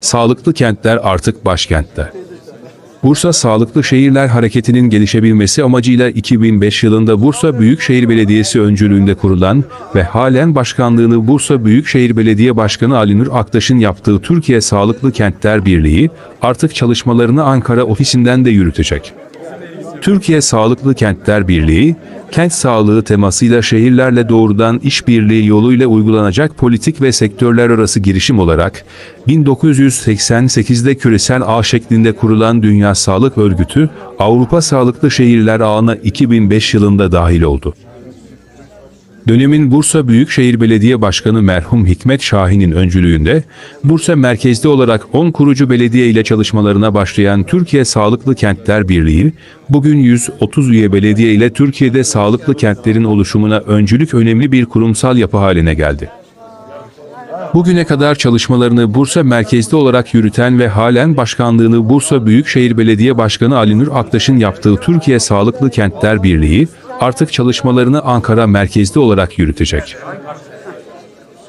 Sağlıklı kentler artık başkentte. Bursa Sağlıklı Şehirler Hareketi'nin gelişebilmesi amacıyla 2005 yılında Bursa Büyükşehir Belediyesi öncülüğünde kurulan ve halen başkanlığını Bursa Büyükşehir Belediye Başkanı Ali Nur Aktaş'ın yaptığı Türkiye Sağlıklı Kentler Birliği artık çalışmalarını Ankara ofisinden de yürütecek. Türkiye Sağlıklı Kentler Birliği, kent sağlığı temasıyla şehirlerle doğrudan işbirliği yoluyla uygulanacak politik ve sektörler arası girişim olarak 1988'de küresel ağ şeklinde kurulan Dünya Sağlık Örgütü, Avrupa Sağlıklı Şehirler Ağı'na 2005 yılında dahil oldu. Dönemin Bursa Büyükşehir Belediye Başkanı merhum Hikmet Şahin'in öncülüğünde Bursa merkezli olarak 10 kurucu belediye ile çalışmalarına başlayan Türkiye Sağlıklı Kentler Birliği, bugün 130 üye belediye ile Türkiye'de sağlıklı kentlerin oluşumuna öncülük önemli bir kurumsal yapı haline geldi. Bugüne kadar çalışmalarını Bursa merkezli olarak yürüten ve halen başkanlığını Bursa Büyükşehir Belediye Başkanı Ali Nur Aktaş'ın yaptığı Türkiye Sağlıklı Kentler Birliği, artık çalışmalarını Ankara merkezli olarak yürütecek.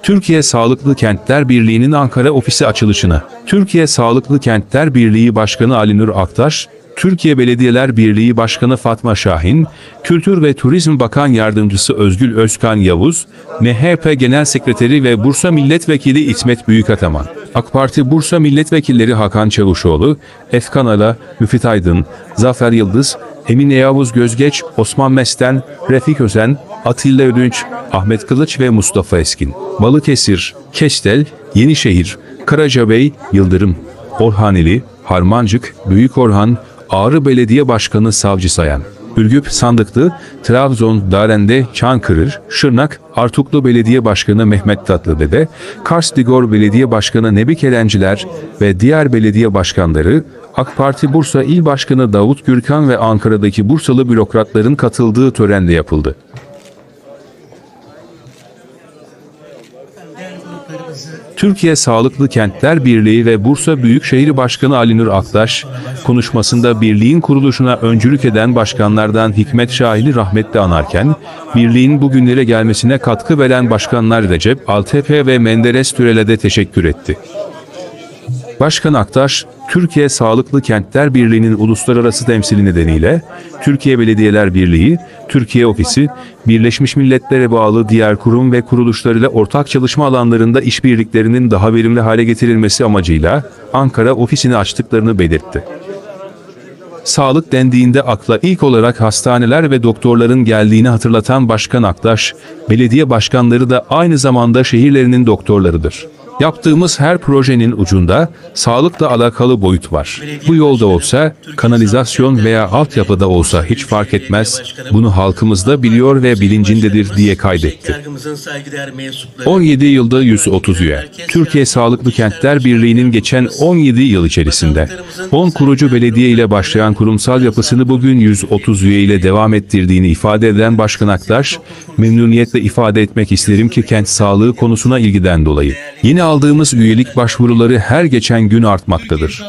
Türkiye Sağlıklı Kentler Birliği'nin Ankara ofisi açılışına, Türkiye Sağlıklı Kentler Birliği Başkanı Ali Nur Aktaş, Türkiye Belediyeler Birliği Başkanı Fatma Şahin, Kültür ve Turizm Bakan Yardımcısı Özgül Özkan Yavuz, MHP Genel Sekreteri ve Bursa Milletvekili İsmet Büyükataman, AK Parti Bursa Milletvekilleri Hakan Çavuşoğlu, Efkan Ala, Müfit Aydın, Zafer Yıldız, Emine Yavuz Gözgeç, Osman Mesten, Refik Özen, Atilla Ödünç, Ahmet Kılıç ve Mustafa Eskin. Balıkesir, Kestel, Yenişehir, Karacabey, Yıldırım, Orhaneli, Harmancık, Büyük Orhan, Ağrı Belediye Başkanı Savcı Sayan. Ürgüp Sandıklı, Trabzon, Darende, Çankırı, Şırnak, Artuklu Belediye Başkanı Mehmet Tatlıdede, Kars Digor Belediye Başkanı Nebi Kelenciler ve diğer belediye başkanları, AK Parti Bursa İl Başkanı Davut Gürkan ve Ankara'daki Bursalı bürokratların katıldığı törende yapıldı. Türkiye Sağlıklı Kentler Birliği ve Bursa Büyükşehir Başkanı Ali Nur Aktaş, konuşmasında birliğin kuruluşuna öncülük eden başkanlardan Hikmet Şahin'i rahmetle anarken, birliğin bugünlere gelmesine katkı veren başkanlar Recep Altepe ve Menderes Türel'e de teşekkür etti. Başkan Aktaş, Türkiye Sağlıklı Kentler Birliği'nin uluslararası temsili nedeniyle Türkiye Belediyeler Birliği, Türkiye Ofisi, Birleşmiş Milletler'e bağlı diğer kurum ve kuruluşlarıyla ortak çalışma alanlarında işbirliklerinin daha verimli hale getirilmesi amacıyla Ankara ofisini açtıklarını belirtti. Sağlık dendiğinde akla ilk olarak hastaneler ve doktorların geldiğini hatırlatan Başkan Aktaş, belediye başkanları da aynı zamanda şehirlerinin doktorlarıdır. Yaptığımız her projenin ucunda sağlıkla alakalı boyut var. Bu yolda olsa, kanalizasyon veya altyapıda olsa hiç fark etmez. Bunu halkımız da biliyor ve bilincindedir diye kaydetti. 17 yılda 130 üye. Türkiye Sağlıklı Kentler Birliği'nin geçen 17 yıl içerisinde 10 kurucu belediye ile başlayan kurumsal yapısını bugün 130 üye ile devam ettirdiğini ifade eden Başkan Aktaş, memnuniyetle ifade etmek isterim ki kent sağlığı konusuna ilgiden dolayı. Yeni aldığımız üyelik başvuruları her geçen gün artmaktadır.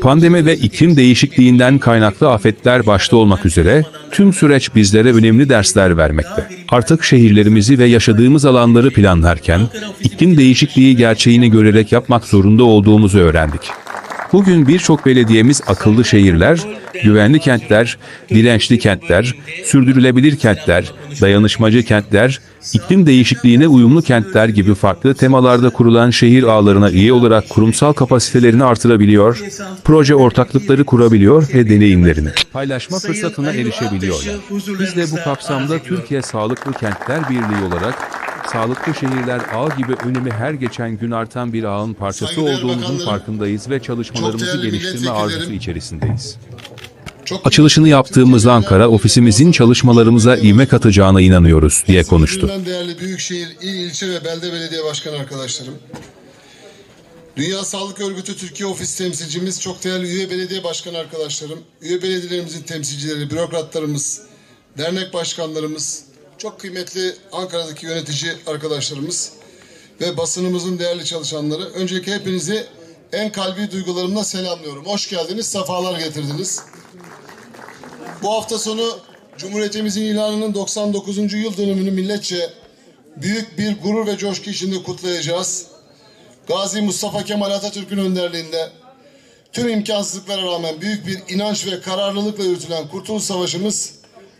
Pandemi ve iklim değişikliğinden kaynaklı afetler başta olmak üzere tüm süreç bizlere önemli dersler vermekte. Artık şehirlerimizi ve yaşadığımız alanları planlarken iklim değişikliği gerçeğini görerek yapmak zorunda olduğumuzu öğrendik. Bugün birçok belediyemiz akıllı şehirler, güvenli kentler, dirençli kentler, sürdürülebilir kentler, dayanışmacı kentler, iklim değişikliğine uyumlu kentler gibi farklı temalarda kurulan şehir ağlarına üye olarak kurumsal kapasitelerini artırabiliyor, proje ortaklıkları kurabiliyor ve deneyimlerini paylaşma fırsatına erişebiliyorlar. Biz de bu kapsamda Türkiye Sağlıklı Kentler Birliği olarak Sağlıklı Şehirler Ağı gibi önemi her geçen gün artan bir ağın parçası Saygıdeğer olduğumuzun farkındayız ve çalışmalarımızı geliştirme arzusu içerisindeyiz. Çok Açılışını yaptığımız Ankara ofisimizin çalışmalarımıza ivme katacağına inanıyoruz diye konuştu. Değerli büyükşehir, il, ilçe ve belde belediye başkan arkadaşlarım. Dünya Sağlık Örgütü Türkiye Ofis temsilcimiz, çok değerli üye belediye başkan arkadaşlarım, üye belediyelerimizin temsilcileri, bürokratlarımız, dernek başkanlarımız, çok kıymetli Ankara'daki yönetici arkadaşlarımız ve basınımızın değerli çalışanları. Öncelikle hepinizi en kalbi duygularımla selamlıyorum. Hoş geldiniz, sefalar getirdiniz. Bu hafta sonu Cumhuriyetimizin ilanının 99. yıl dönümünü milletçe büyük bir gurur ve coşku içinde kutlayacağız. Gazi Mustafa Kemal Atatürk'ün önderliğinde tüm imkansızlıklara rağmen büyük bir inanç ve kararlılıkla yürütülen Kurtuluş Savaşımız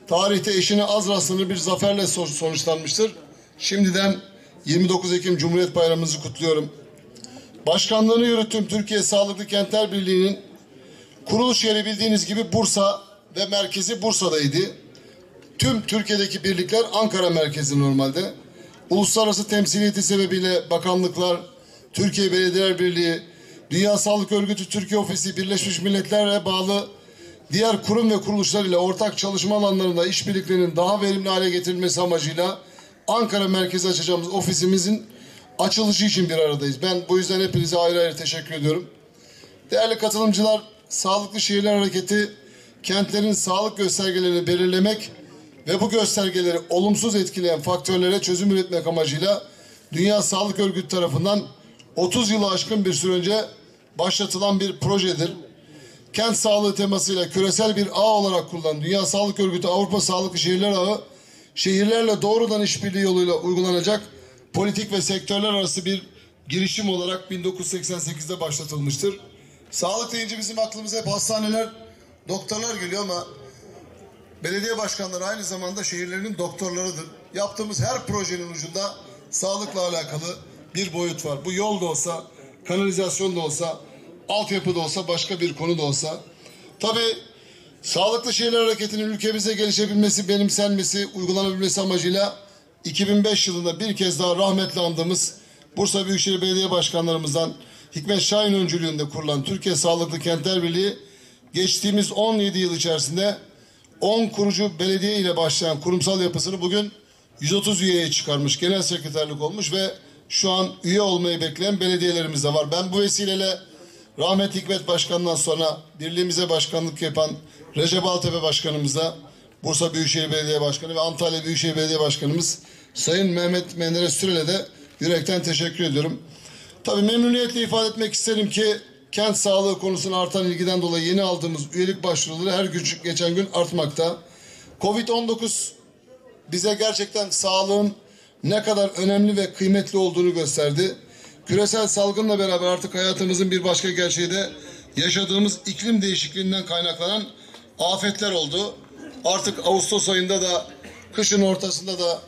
tarihte eşine az rastlanır bir zaferle sonuçlanmıştır. Şimdiden 29 Ekim Cumhuriyet Bayramımızı kutluyorum. Başkanlığını yürüttüğüm Türkiye Sağlıklı Kentler Birliği'nin kuruluş yeri bildiğiniz gibi Bursa ve merkezi Bursa'daydı. Tüm Türkiye'deki birlikler Ankara merkezi normalde. Uluslararası temsiliyeti sebebiyle bakanlıklar, Türkiye Belediyeler Birliği, Dünya Sağlık Örgütü Türkiye Ofisi, Birleşmiş Milletler'e bağlı diğer kurum ve kuruluşlar ile ortak çalışma alanlarında işbirliklerinin daha verimli hale getirilmesi amacıyla Ankara merkezi açacağımız ofisimizin açılışı için bir aradayız. Ben bu yüzden hepinize ayrı ayrı teşekkür ediyorum. Değerli katılımcılar, Sağlıklı Şehirler Hareketi kentlerin sağlık göstergelerini belirlemek ve bu göstergeleri olumsuz etkileyen faktörlere çözüm üretmek amacıyla Dünya Sağlık Örgütü tarafından 30 yılı aşkın bir süre önce başlatılan bir projedir. Kent sağlığı temasıyla küresel bir ağ olarak kullanılan Dünya Sağlık Örgütü Avrupa Sağlıklı Şehirler Ağı, şehirlerle doğrudan işbirliği yoluyla uygulanacak politik ve sektörler arası bir girişim olarak 1988'de başlatılmıştır. Sağlık deyince bizim aklımıza hep hastaneler, doktorlar geliyor ama belediye başkanları aynı zamanda şehirlerinin doktorlarıdır. Yaptığımız her projenin ucunda sağlıkla alakalı bir boyut var. Bu yol da olsa, kanalizasyon da olsa, altyapı da olsa, başka bir konu da olsa. Tabii Sağlıklı Şehirler Hareketi'nin ülkemize gelişebilmesi, benimsenmesi, uygulanabilmesi amacıyla 2005 yılında bir kez daha rahmetli andığımız Bursa Büyükşehir Belediye Başkanlarımızdan Hikmet Şahin öncülüğünde kurulan Türkiye Sağlıklı Kentler Birliği geçtiğimiz 17 yıl içerisinde 10 kurucu belediye ile başlayan kurumsal yapısını bugün 130 üyeye çıkarmış, genel sekreterlik olmuş ve şu an üye olmayı bekleyen belediyelerimiz de var. Ben bu vesileyle rahmet Hikmet Başkan'dan sonra birliğimize başkanlık yapan Recep Altepe Başkanımıza, Bursa Büyükşehir Belediye Başkanı ve Antalya Büyükşehir Belediye Başkanımız Sayın Mehmet Menderes Sürel'e de yürekten teşekkür ediyorum. Tabii memnuniyetle ifade etmek isterim ki kent sağlığı konusuna artan ilgiden dolayı yeni aldığımız üyelik başvuruları her gün geçen gün artmakta. Covid-19 bize gerçekten sağlığın ne kadar önemli ve kıymetli olduğunu gösterdi. Küresel salgınla beraber artık hayatımızın bir başka gerçeği de yaşadığımız iklim değişikliğinden kaynaklanan afetler oldu. Artık Ağustos ayında da kışın ortasında da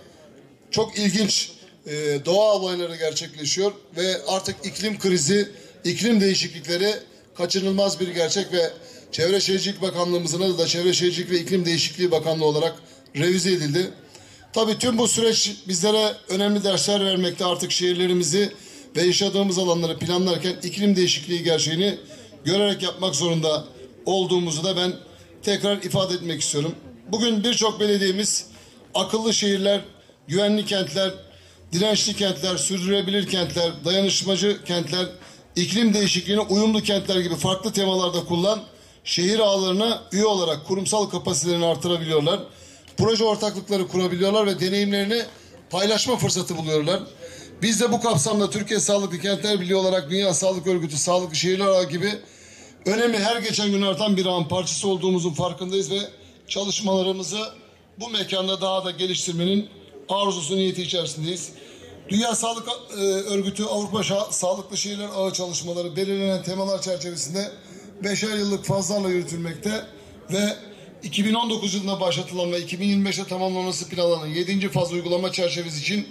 çok ilginç e, doğa olayları gerçekleşiyor ve artık iklim krizi, iklim değişiklikleri kaçınılmaz bir gerçek ve Çevre Şehircilik Bakanlığımızın adı da Çevre Şehircilik ve İklim Değişikliği Bakanlığı olarak revize edildi. Tabii tüm bu süreç bizlere önemli dersler vermekte artık şehirlerimizi ve yaşadığımız alanları planlarken iklim değişikliği gerçeğini görerek yapmak zorunda olduğumuzu da ben tekrar ifade etmek istiyorum. Bugün birçok belediyemiz akıllı şehirler, güvenli kentler, dirençli kentler, sürdürülebilir kentler, dayanışmacı kentler, iklim değişikliğine uyumlu kentler gibi farklı temalarda kullan şehir ağlarına üye olarak kurumsal kapasitelerini artırabiliyorlar. Proje ortaklıkları kurabiliyorlar ve deneyimlerini paylaşma fırsatı buluyorlar. Biz de bu kapsamda Türkiye Sağlıklı Kentler Birliği olarak Dünya Sağlık Örgütü, Sağlıklı Şehirler Ağı gibi önemli her geçen gün artan bir ağın parçası olduğumuzun farkındayız ve çalışmalarımızı bu mekanda daha da geliştirmenin arzusu niyeti içerisindeyiz. Dünya Sağlık e, Örgütü Avrupa Sağlıklı Şehirler Ağı çalışmaları belirlenen temalar çerçevesinde beşer yıllık fazlarla yürütülmekte ve 2019 yılında başlatılan ve 2025'te tamamlanması planlanan 7. faz uygulama çerçevesi için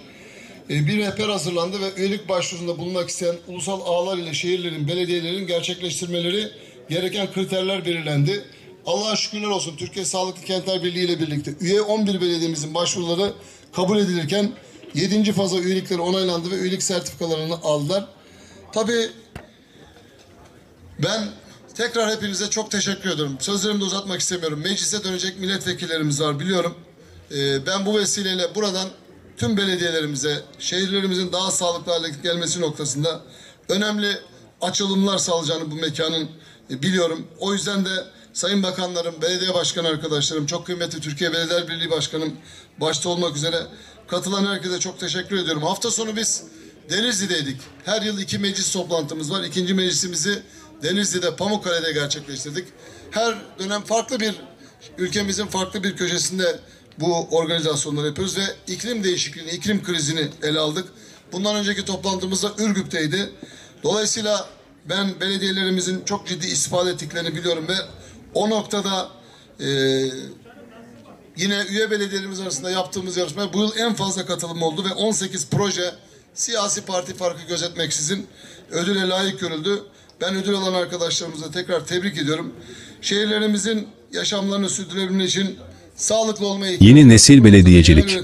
bir rehber hazırlandı ve üyelik başvurusunda bulunmak isteyen ulusal ağlar ile şehirlerin, belediyelerin gerçekleştirmeleri gereken kriterler belirlendi. Allah'a şükürler olsun Türkiye Sağlıklı Kentler Birliği ile birlikte üye 11 belediyemizin başvuruları kabul edilirken 7. faza üyelikleri onaylandı ve üyelik sertifikalarını aldılar. Tabii ben tekrar hepinize çok teşekkür ediyorum. Sözlerimi de uzatmak istemiyorum. Meclise dönecek milletvekillerimiz var biliyorum. Ee, ben bu vesileyle buradan tüm belediyelerimize, şehirlerimizin daha sağlıklı hale gelmesi noktasında önemli açılımlar sağlayacağını bu mekanın e, biliyorum. O yüzden de Sayın Bakanlarım, belediye başkanı arkadaşlarım, çok kıymetli Türkiye Belediyeler Birliği Başkanım başta olmak üzere katılan herkese çok teşekkür ediyorum. Hafta sonu biz Denizli'deydik. Her yıl iki meclis toplantımız var. İkinci meclisimizi Denizli'de Pamukkale'de gerçekleştirdik. Her dönem farklı bir ülkemizin farklı bir köşesinde bu organizasyonları yapıyoruz ve iklim değişikliğini, iklim krizini ele aldık. Bundan önceki toplantımızda Ürgüp'teydi. Dolayısıyla ben belediyelerimizin çok ciddi istifade ettiklerini biliyorum ve o noktada e, yine üye belediyelerimiz arasında yaptığımız yarışmaya bu yıl en fazla katılım oldu ve 18 proje siyasi parti farkı gözetmeksizin ödüle layık görüldü. Ben ödül alan arkadaşlarımıza tekrar tebrik ediyorum. Şehirlerimizin yaşamlarını sürdürebilmek için sağlıklı olmayı Yeni nesil belediyecilik.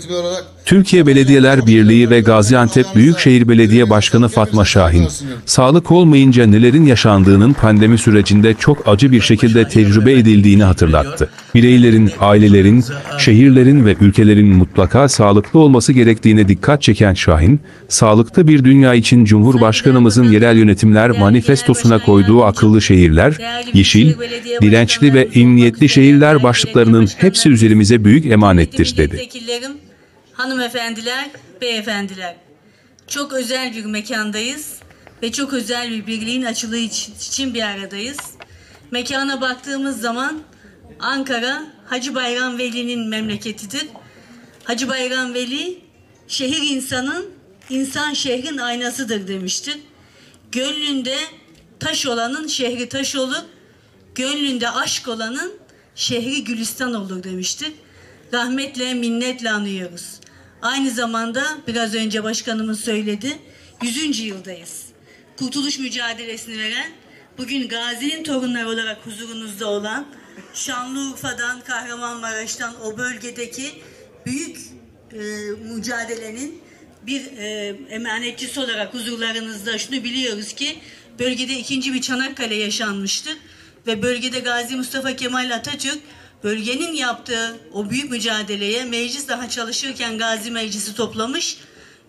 Türkiye Belediyeler Birliği ve Gaziantep Büyükşehir Belediye Başkanı Fatma Şahin, sağlık olmayınca nelerin yaşandığının pandemi sürecinde çok acı bir şekilde tecrübe edildiğini hatırlattı. Bireylerin, ailelerin, şehirlerin ve ülkelerin mutlaka sağlıklı olması gerektiğine dikkat çeken Şahin, sağlıklı bir dünya için Cumhurbaşkanımızın yerel yönetimler manifestosuna koyduğu akıllı şehirler, yeşil, dirençli ve emniyetli şehirler başlıklarının hepsi üzerimize büyük emanettir dedi. Hanımefendiler, beyefendiler. Çok özel bir mekandayız ve çok özel bir birliğin açılığı için bir aradayız. Mekana baktığımız zaman Ankara Hacı Bayram Veli'nin memleketidir. Hacı Bayram Veli şehir insanın, insan şehrin aynasıdır demiştir. Gönlünde taş olanın şehri taş olur, gönlünde aşk olanın şehri gülistan olur demiştir. Rahmetle, minnetle anıyoruz. Aynı zamanda biraz önce başkanımız söyledi, 100. yıldayız. Kurtuluş mücadelesini veren, bugün Gazi'nin torunları olarak huzurunuzda olan, Şanlıurfa'dan, Kahramanmaraş'tan o bölgedeki büyük e, mücadelenin bir e, emanetçisi olarak huzurlarınızda şunu biliyoruz ki bölgede ikinci bir Çanakkale yaşanmıştır ve bölgede Gazi Mustafa Kemal Atatürk bölgenin yaptığı o büyük mücadeleye meclis daha çalışırken Gazi Meclisi toplamış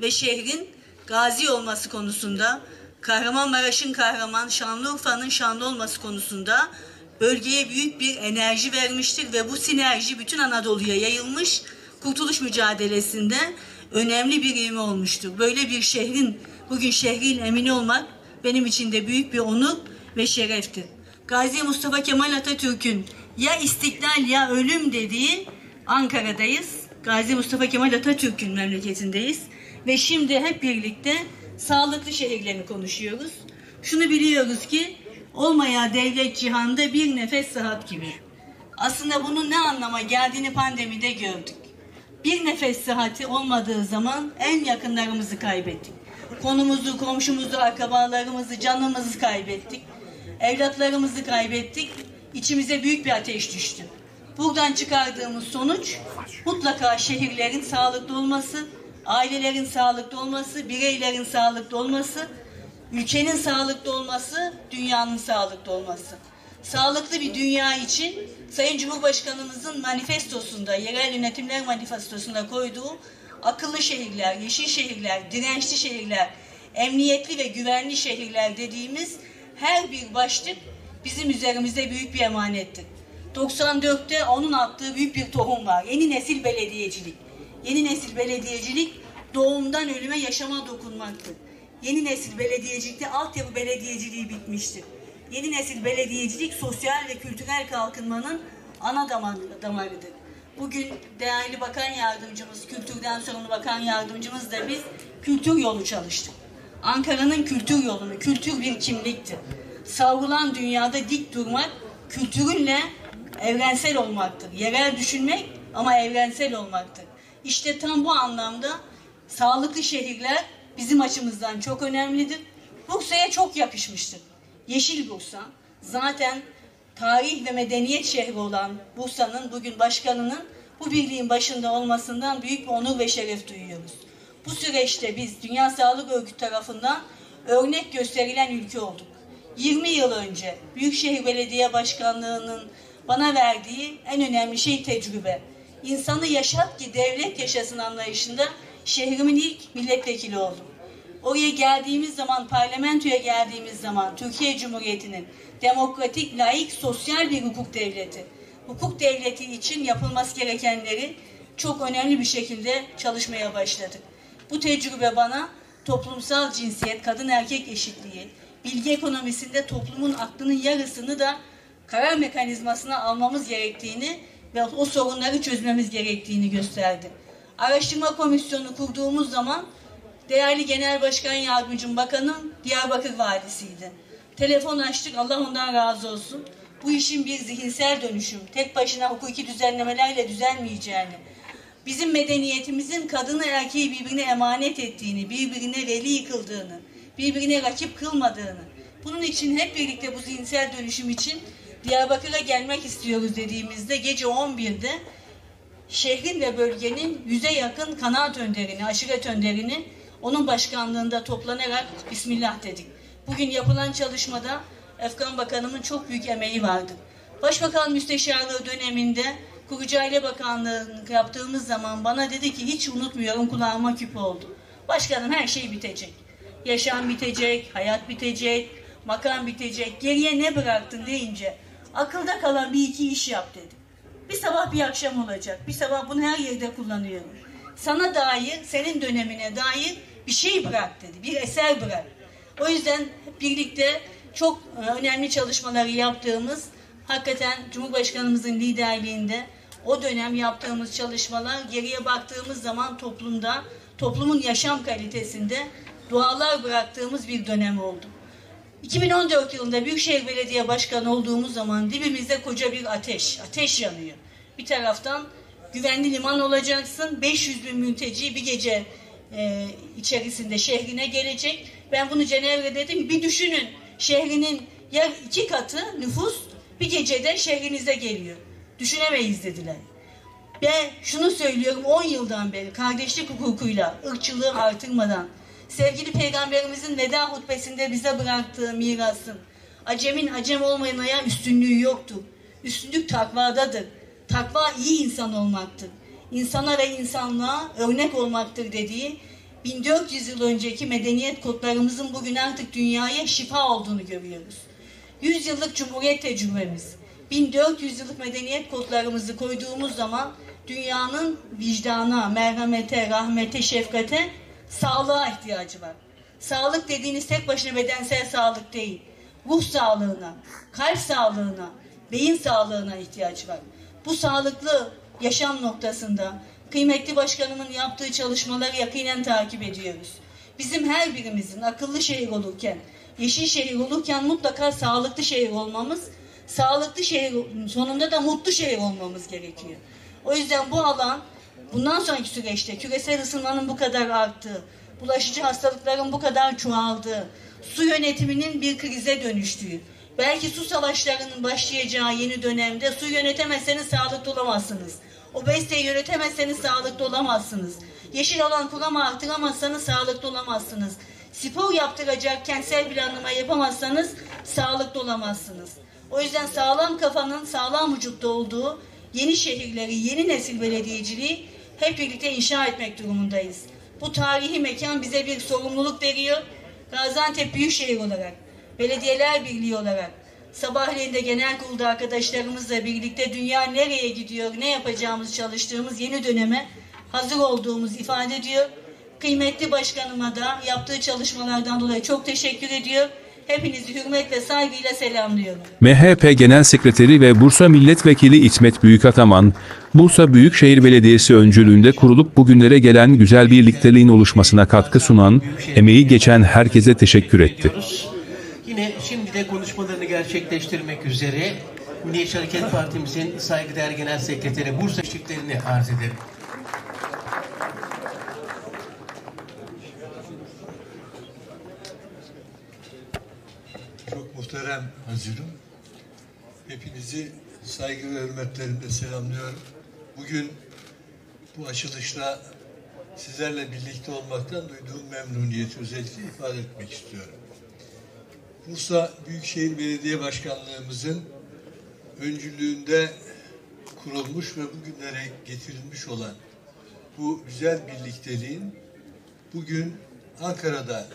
ve şehrin gazi olması konusunda Kahramanmaraş'ın kahraman, Şanlıurfa'nın şanlı olması konusunda bölgeye büyük bir enerji vermiştir ve bu sinerji bütün Anadolu'ya yayılmış. Kurtuluş mücadelesinde önemli bir ivme olmuştur. Böyle bir şehrin, bugün şehrin emini olmak benim için de büyük bir onur ve şereftir. Gazi Mustafa Kemal Atatürk'ün ya istiklal ya ölüm dediği Ankara'dayız. Gazi Mustafa Kemal Atatürk'ün memleketindeyiz. Ve şimdi hep birlikte sağlıklı şehirlerini konuşuyoruz. Şunu biliyoruz ki olmaya devlet cihanda bir nefes sıhhat gibi. Aslında bunun ne anlama geldiğini pandemide gördük. Bir nefes sıhhati olmadığı zaman en yakınlarımızı kaybettik. Konumuzu, komşumuzu, akrabalarımızı, canımızı kaybettik. Evlatlarımızı kaybettik. İçimize büyük bir ateş düştü. Buradan çıkardığımız sonuç mutlaka şehirlerin sağlıklı olması, ailelerin sağlıklı olması, bireylerin sağlıklı olması, ülkenin sağlıklı olması, dünyanın sağlıklı olması. Sağlıklı bir dünya için Sayın Cumhurbaşkanımızın manifestosunda, yerel yönetimler manifestosunda koyduğu akıllı şehirler, yeşil şehirler, dirençli şehirler, emniyetli ve güvenli şehirler dediğimiz her bir başlık bizim üzerimizde büyük bir emanettir. 94'te onun attığı büyük bir tohum var. Yeni nesil belediyecilik. Yeni nesil belediyecilik doğumdan ölüme yaşama dokunmaktır. Yeni nesil belediyecilikte altyapı belediyeciliği bitmiştir. Yeni nesil belediyecilik sosyal ve kültürel kalkınmanın ana damarıdır. Bugün değerli bakan yardımcımız, kültürden sorumlu bakan yardımcımız da biz kültür yolu çalıştık. Ankara'nın kültür yolunu, kültür bir kimliktir. Savrulan dünyada dik durmak, kültürünle evrensel olmaktır. Yerel düşünmek ama evrensel olmaktır. İşte tam bu anlamda sağlıklı şehirler bizim açımızdan çok önemlidir. Bursa'ya çok yakışmıştır. Yeşil Bursa zaten tarih ve medeniyet şehri olan Bursa'nın bugün başkanının bu birliğin başında olmasından büyük bir onur ve şeref duyuyoruz. Bu süreçte biz Dünya Sağlık Örgütü tarafından örnek gösterilen ülke olduk. 20 yıl önce Büyükşehir Belediye Başkanlığı'nın bana verdiği en önemli şey tecrübe. İnsanı yaşat ki devlet yaşasın anlayışında şehrimin ilk milletvekili oldum. Oraya geldiğimiz zaman, parlamentoya geldiğimiz zaman Türkiye Cumhuriyeti'nin demokratik, layık, sosyal bir hukuk devleti. Hukuk devleti için yapılması gerekenleri çok önemli bir şekilde çalışmaya başladık. Bu tecrübe bana toplumsal cinsiyet, kadın erkek eşitliği, bilgi ekonomisinde toplumun aklının yarısını da karar mekanizmasına almamız gerektiğini ve o sorunları çözmemiz gerektiğini gösterdi. Araştırma komisyonu kurduğumuz zaman Değerli Genel Başkan Yardımcım Bakanım Diyarbakır Valisi'ydi. Telefon açtık Allah ondan razı olsun. Bu işin bir zihinsel dönüşüm, tek başına hukuki düzenlemelerle düzelmeyeceğini, bizim medeniyetimizin kadını erkeği birbirine emanet ettiğini, birbirine veli kıldığını, birbirine rakip kılmadığını, bunun için hep birlikte bu zihinsel dönüşüm için Diyarbakır'a gelmek istiyoruz dediğimizde gece 11'de şehrin ve bölgenin yüze yakın kanaat önderini, aşiret önderini onun başkanlığında toplanarak Bismillah dedik. Bugün yapılan çalışmada Efkan Bakanımın çok büyük emeği vardı. Başbakan Müsteşarlığı döneminde Kurucu Aile Bakanlığı'nı yaptığımız zaman bana dedi ki hiç unutmuyorum kulağıma küp oldu. Başkanım her şey bitecek. Yaşam bitecek, hayat bitecek, makam bitecek. Geriye ne bıraktın deyince akılda kalan bir iki iş yap dedi. Bir sabah bir akşam olacak. Bir sabah bunu her yerde kullanıyorum. Sana dair, senin dönemine dair bir şey bırak dedi. Bir eser bırak. O yüzden birlikte çok e, önemli çalışmaları yaptığımız, hakikaten Cumhurbaşkanımızın liderliğinde o dönem yaptığımız çalışmalar geriye baktığımız zaman toplumda, toplumun yaşam kalitesinde dualar bıraktığımız bir dönem oldu. 2014 yılında Büyükşehir Belediye Başkanı olduğumuz zaman dibimizde koca bir ateş, ateş yanıyor. Bir taraftan güvenli liman olacaksın, 500 bin mülteci bir gece e, içerisinde şehrine gelecek. Ben bunu Cenevre dedim, bir düşünün şehrinin yer iki katı nüfus bir gecede şehrinize geliyor. Düşünemeyiz dediler. Ben şunu söylüyorum 10 yıldan beri kardeşlik hukukuyla, ırkçılığı artırmadan, sevgili peygamberimizin veda hutbesinde bize bıraktığı mirasın, acemin acem olmayana üstünlüğü yoktur. Üstünlük takvadadır. Takva iyi insan olmaktır. İnsana ve insanlığa örnek olmaktır dediği 1400 yıl önceki medeniyet kodlarımızın bugün artık dünyaya şifa olduğunu görüyoruz. 100 yıllık cumhuriyet tecrübemiz, 1400 yıllık medeniyet kodlarımızı koyduğumuz zaman dünyanın vicdana, merhamete, rahmete, şefkate, sağlığa ihtiyacı var. Sağlık dediğiniz tek başına bedensel sağlık değil. Ruh sağlığına, kalp sağlığına, beyin sağlığına ihtiyacı var. Bu sağlıklı yaşam noktasında kıymetli başkanımın yaptığı çalışmaları yakinen takip ediyoruz. Bizim her birimizin akıllı şehir olurken, yeşil şehir olurken mutlaka sağlıklı şehir olmamız, sağlıklı şehir sonunda da mutlu şehir olmamız gerekiyor. O yüzden bu alan bundan sonraki süreçte küresel ısınmanın bu kadar arttığı, bulaşıcı hastalıkların bu kadar çoğaldığı, su yönetiminin bir krize dönüştüğü, belki su savaşlarının başlayacağı yeni dönemde su yönetemezseniz sağlıklı olamazsınız. Obeziteyi yönetemezseniz sağlıklı olamazsınız. Yeşil alan kurama artıramazsanız sağlıklı olamazsınız. Spor yaptıracak kentsel planlama yapamazsanız sağlıklı olamazsınız. O yüzden sağlam kafanın sağlam vücutta olduğu yeni şehirleri, yeni nesil belediyeciliği hep birlikte inşa etmek durumundayız. Bu tarihi mekan bize bir sorumluluk veriyor. Gaziantep Büyükşehir olarak, Belediyeler Birliği olarak, sabahleyin de genel kurulda arkadaşlarımızla birlikte dünya nereye gidiyor, ne yapacağımız çalıştığımız yeni döneme hazır olduğumuz ifade ediyor. Kıymetli başkanıma da yaptığı çalışmalardan dolayı çok teşekkür ediyor. Hepinizi hürmet ve saygıyla selamlıyorum. MHP Genel Sekreteri ve Bursa Milletvekili İsmet Büyükataman, Bursa Büyükşehir Belediyesi öncülüğünde kurulup bugünlere gelen güzel birlikteliğin oluşmasına katkı sunan, emeği geçen herkese teşekkür etti. Yine şimdi de konuşmalarını gerçekleştirmek üzere Milliyetçi Hareket Partimizin saygıdeğer Genel Sekreteri Bursa çiftlerini arz ederim. Çok muhterem Hazirum. Hepinizi saygı ve hürmetlerimle selamlıyorum. Bugün bu açılışta sizlerle birlikte olmaktan duyduğum memnuniyeti özellikle ifade etmek istiyorum. Bursa Büyükşehir Belediye Başkanlığımızın öncülüğünde kurulmuş ve bugünlere getirilmiş olan bu güzel birlikteliğin bugün Ankara'da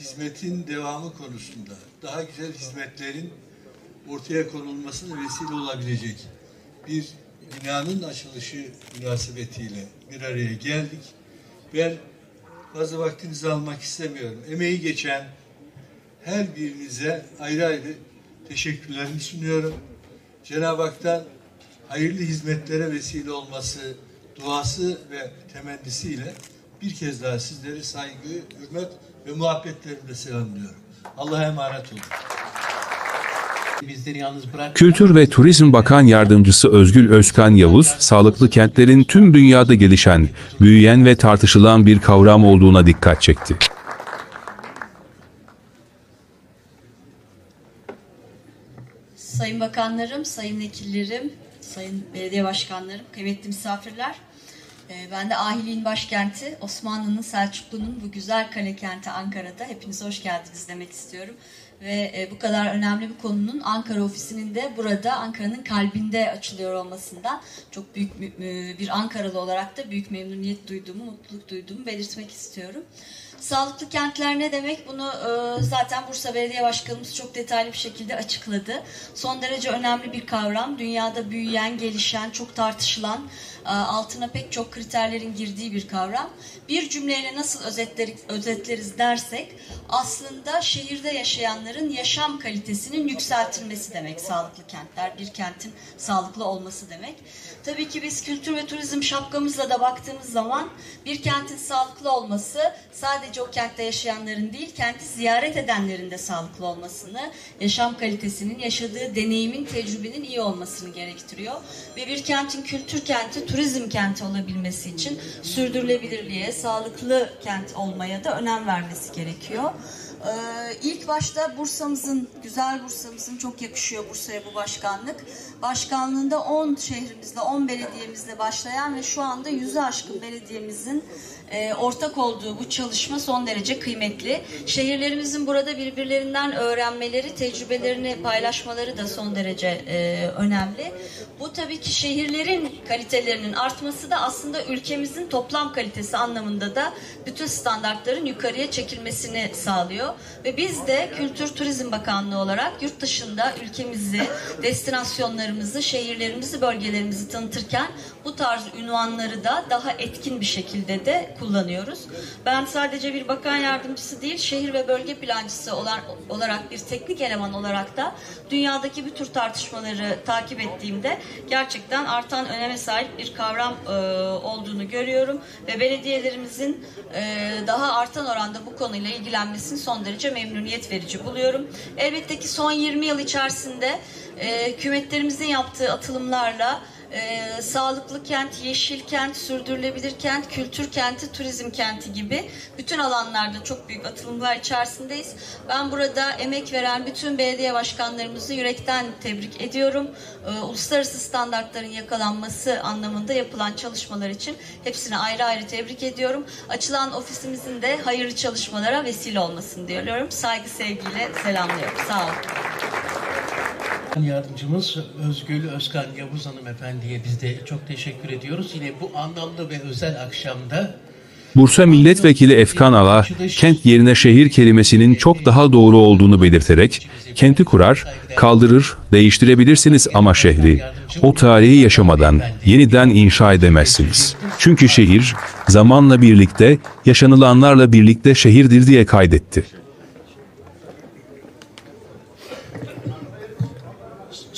hizmetin devamı konusunda daha güzel hizmetlerin ortaya konulmasına vesile olabilecek bir binanın açılışı münasebetiyle bir araya geldik. Ben fazla vaktinizi almak istemiyorum. Emeği geçen her birinize ayrı ayrı teşekkürlerimi sunuyorum. Cenab-ı Hak'tan hayırlı hizmetlere vesile olması duası ve temennisiyle bir kez daha sizleri saygı, hürmet ve muhabbetlerimle selamlıyorum. Allah'a emanet olun. Bizleri yalnız bırak. Kültür ve Turizm Bakan Yardımcısı Özgül Özkan Yavuz, sağlıklı kentlerin tüm dünyada gelişen, büyüyen ve tartışılan bir kavram olduğuna dikkat çekti. Sayın bakanlarım, sayın vekillerim, sayın belediye başkanlarım, kıymetli misafirler. Ee, Ben de Ahiliğin başkenti, Osmanlı'nın, Selçuklu'nun bu güzel kale kenti Ankara'da. Hepinize hoş geldiniz demek istiyorum. Ve e, bu kadar önemli bir konunun Ankara ofisinin de burada Ankara'nın kalbinde açılıyor olmasından çok büyük bir Ankaralı olarak da büyük memnuniyet duyduğumu, mutluluk duyduğumu belirtmek istiyorum. Sağlıklı kentler ne demek? Bunu e, zaten Bursa Belediye Başkanımız çok detaylı bir şekilde açıkladı. Son derece önemli bir kavram. Dünyada büyüyen, gelişen, çok tartışılan, altına pek çok kriterlerin girdiği bir kavram. Bir cümleyle nasıl özetleriz dersek aslında şehirde yaşayanların yaşam kalitesinin yükseltilmesi demek sağlıklı kentler. Bir kentin sağlıklı olması demek. Tabii ki biz kültür ve turizm şapkamızla da baktığımız zaman bir kentin sağlıklı olması sadece o kentte yaşayanların değil, kenti ziyaret edenlerin de sağlıklı olmasını, yaşam kalitesinin, yaşadığı deneyimin, tecrübenin iyi olmasını gerektiriyor. Ve bir kentin kültür kenti, turizm kenti olabilmesi için sürdürülebilirliğe, sağlıklı kent olmaya da önem vermesi gerekiyor. Ee, ilk başta Bursa'mızın, güzel Bursa'mızın çok yakışıyor Bursa'ya bu başkanlık. Başkanlığında 10 şehrimizde, 10 belediyemizde başlayan ve şu anda yüzü aşkın belediyemizin e, ortak olduğu bu çalışma son derece kıymetli. Şehirlerimizin burada birbirlerinden öğrenmeleri, tecrübelerini paylaşmaları da son derece e, önemli. Bu tabii ki şehirlerin kalitelerinin artması da aslında ülkemizin toplam kalitesi anlamında da bütün standartların yukarıya çekilmesini sağlıyor. Ve biz de Kültür Turizm Bakanlığı olarak yurt dışında ülkemizi, destinasyonlarımızı, şehirlerimizi, bölgelerimizi tanıtırken bu tarz ünvanları da daha etkin bir şekilde de kullanıyoruz. Ben sadece bir bakan yardımcısı değil, şehir ve bölge plancısı olarak bir teknik eleman olarak da dünyadaki bu tür tartışmaları takip ettiğimde gerçekten artan öneme sahip bir kavram e, olduğunu görüyorum ve belediyelerimizin e, daha artan oranda bu konuyla ilgilenmesini son derece memnuniyet verici buluyorum. Elbette ki son 20 yıl içerisinde e, hükümetlerimizin yaptığı atılımlarla e, sağlıklı kent, yeşil kent, sürdürülebilir kent, kültür kenti, turizm kenti gibi bütün alanlarda çok büyük atılımlar içerisindeyiz. Ben burada emek veren bütün belediye başkanlarımızı yürekten tebrik ediyorum. E, uluslararası standartların yakalanması anlamında yapılan çalışmalar için hepsini ayrı ayrı tebrik ediyorum. Açılan ofisimizin de hayırlı çalışmalara vesile olmasını diliyorum. Saygı sevgiyle selamlıyorum. Sağ olun. Yardımcımız Özgül Özkan Yavuz hanımefendiye biz de çok teşekkür ediyoruz. Yine bu anlamlı ve özel akşamda Bursa Milletvekili Efkan Ala, kent yerine şehir kelimesinin çok daha doğru olduğunu belirterek, kenti kurar, kaldırır, değiştirebilirsiniz ama şehri, o tarihi yaşamadan yeniden inşa edemezsiniz. Çünkü şehir, zamanla birlikte, yaşanılanlarla birlikte şehirdir diye kaydetti.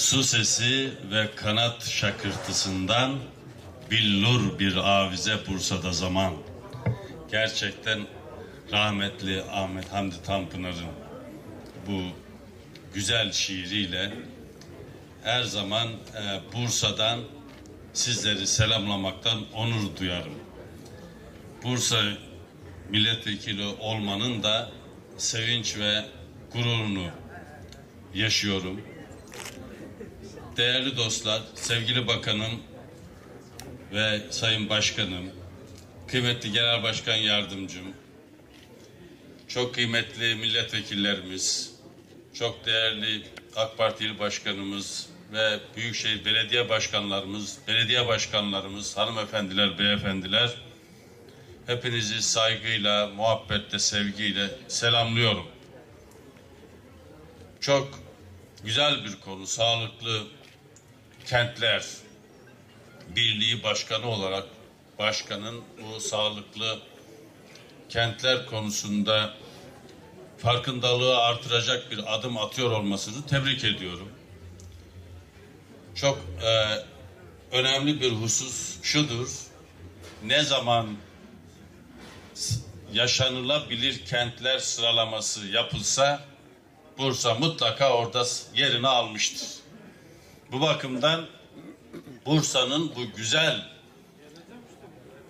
Su sesi ve kanat şakırtısından billur bir avize Bursa'da zaman. Gerçekten rahmetli Ahmet Hamdi Tanpınar'ın bu güzel şiiriyle her zaman e, Bursa'dan sizleri selamlamaktan onur duyarım. Bursa milletvekili olmanın da sevinç ve gururunu yaşıyorum. Değerli dostlar, sevgili bakanım ve sayın başkanım, kıymetli genel başkan yardımcım, çok kıymetli milletvekillerimiz, çok değerli AK Partili başkanımız ve Büyükşehir Belediye Başkanlarımız, belediye başkanlarımız, hanımefendiler, beyefendiler, hepinizi saygıyla, muhabbetle, sevgiyle selamlıyorum. Çok güzel bir konu, sağlıklı kentler birliği başkanı olarak başkanın bu sağlıklı kentler konusunda farkındalığı artıracak bir adım atıyor olmasını tebrik ediyorum. Çok e, önemli bir husus şudur. Ne zaman yaşanılabilir kentler sıralaması yapılsa Bursa mutlaka orada yerini almıştır. Bu bakımdan Bursa'nın bu güzel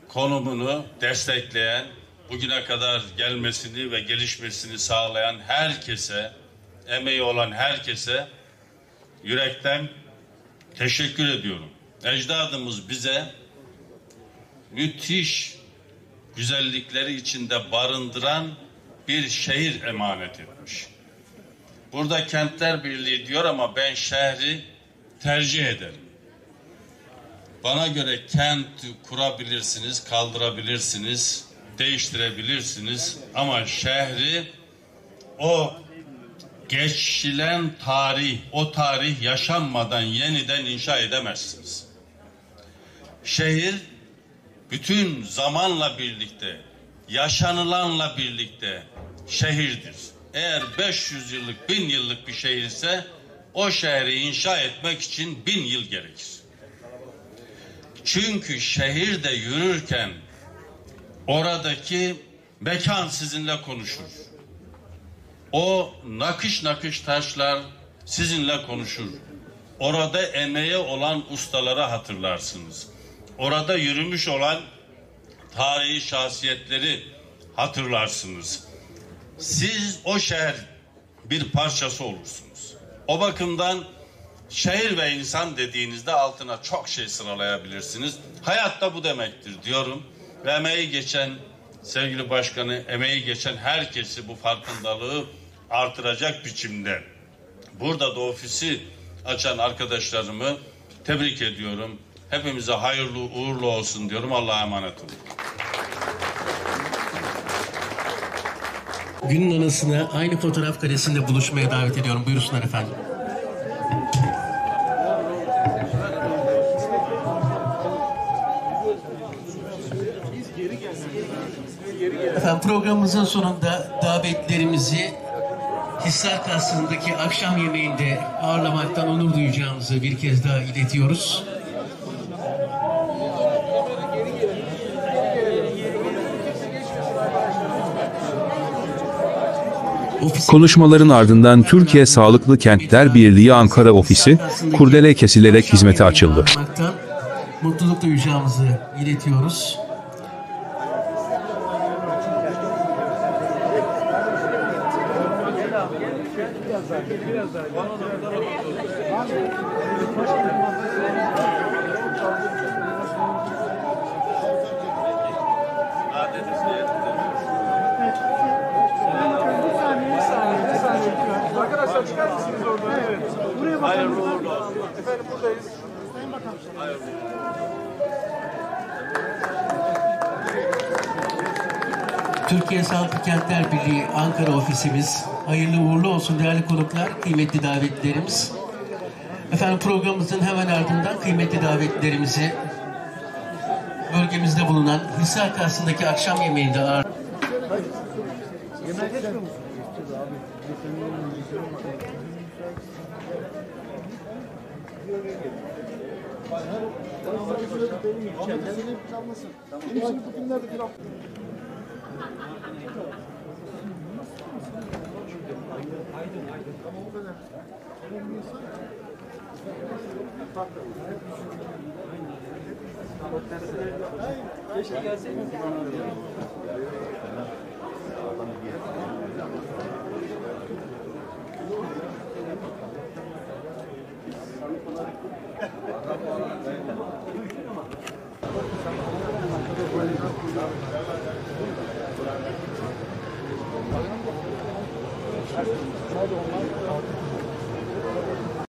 konumunu destekleyen, bugüne kadar gelmesini ve gelişmesini sağlayan herkese, emeği olan herkese yürekten teşekkür ediyorum. Ecdadımız bize müthiş güzellikleri içinde barındıran bir şehir emanet etmiş. Burada kentler birliği diyor ama ben şehri tercih ederim. Bana göre kent kurabilirsiniz, kaldırabilirsiniz, değiştirebilirsiniz ama şehri o geçilen tarih, o tarih yaşanmadan yeniden inşa edemezsiniz. Şehir bütün zamanla birlikte, yaşanılanla birlikte şehirdir. Eğer 500 yıllık, 1000 yıllık bir şehirse o şehri inşa etmek için bin yıl gerekir. Çünkü şehirde yürürken oradaki mekan sizinle konuşur. O nakış nakış taşlar sizinle konuşur. Orada emeği olan ustalara hatırlarsınız. Orada yürümüş olan tarihi şahsiyetleri hatırlarsınız. Siz o şehir bir parçası olursunuz. O bakımdan şehir ve insan dediğinizde altına çok şey sıralayabilirsiniz. Hayatta bu demektir diyorum. Ve emeği geçen sevgili başkanı, emeği geçen herkesi bu farkındalığı artıracak biçimde burada da ofisi açan arkadaşlarımı tebrik ediyorum. Hepimize hayırlı uğurlu olsun diyorum. Allah'a emanet olun. Günün anısını aynı fotoğraf karesinde buluşmaya davet ediyorum. Buyursunlar efendim. Efendim programımızın sonunda davetlerimizi Hisar Kasrı'ndaki akşam yemeğinde ağırlamaktan onur duyacağımızı bir kez daha iletiyoruz. Konuşmaların ardından Türkiye Sağlıklı Kentler Birliği Ankara Ofisi kurdele kesilerek hizmete açıldı. Mutluluk duyacağımızı iletiyoruz. Arkadaşlar çıkar mısınız oradan? Evet. Buraya bakın. Hayırlı uğurlu olsun. Efendim buradayız. Sayın Bakan. Türkiye Sağlıklı Kentler Birliği Ankara ofisimiz hayırlı uğurlu olsun değerli konuklar, kıymetli davetlilerimiz. Efendim programımızın hemen ardından kıymetli davetlilerimizi bölgemizde bulunan Hisar Kasrı'ndaki akşam yemeğinde ağır Keşke gelseydim.